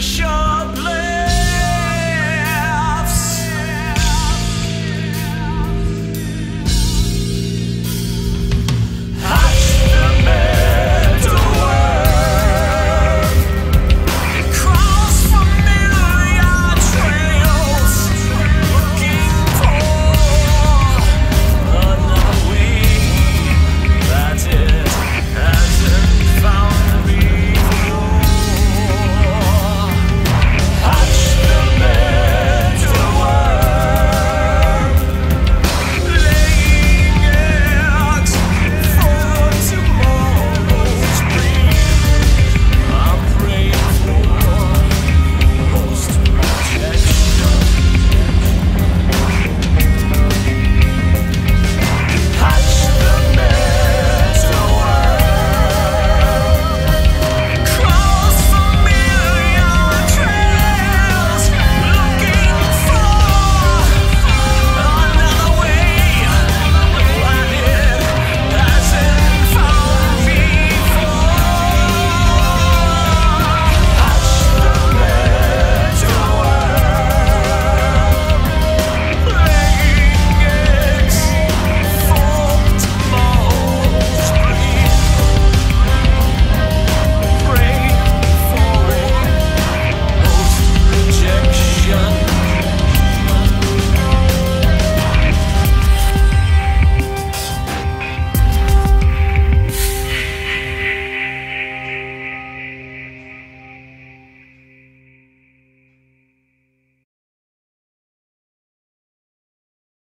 show.